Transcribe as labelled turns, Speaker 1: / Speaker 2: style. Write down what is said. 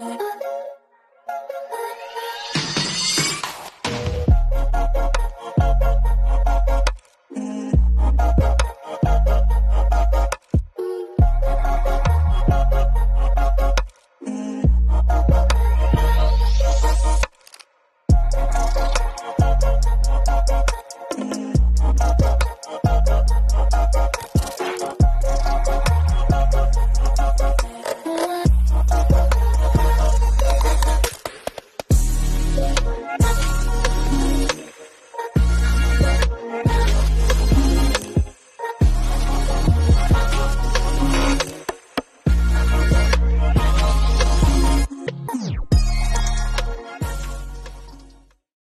Speaker 1: あっ